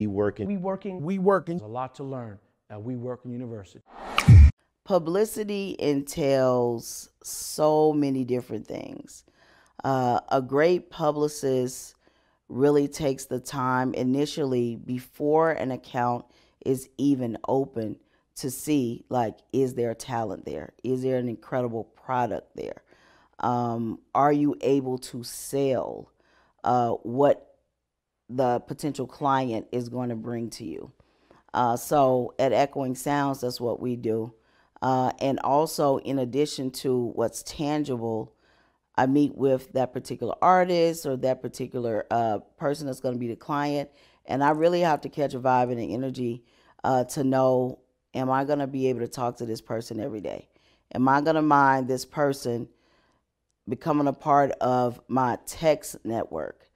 We working. We working. We working. There's a lot to learn at We Working University. Publicity entails so many different things. Uh, a great publicist really takes the time initially before an account is even open to see like is there talent there is there an incredible product there um, are you able to sell uh, what the potential client is going to bring to you uh, so at echoing sounds that's what we do uh, and also in addition to what's tangible I meet with that particular artist or that particular uh, person that's going to be the client, and I really have to catch a vibe and an energy uh, to know: Am I going to be able to talk to this person every day? Am I going to mind this person becoming a part of my text network?